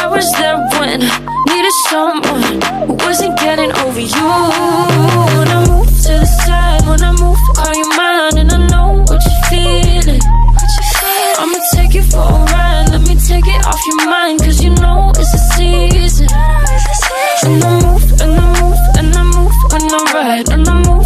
I hours that went Needed someone who wasn't getting over you. When I move to the side, when I move, call you mine? And I know what you're feeling. I'ma take you for a ride, let me take it off your mind Cause you know it's the season. And I move, and I move, and I move, and I ride, and I move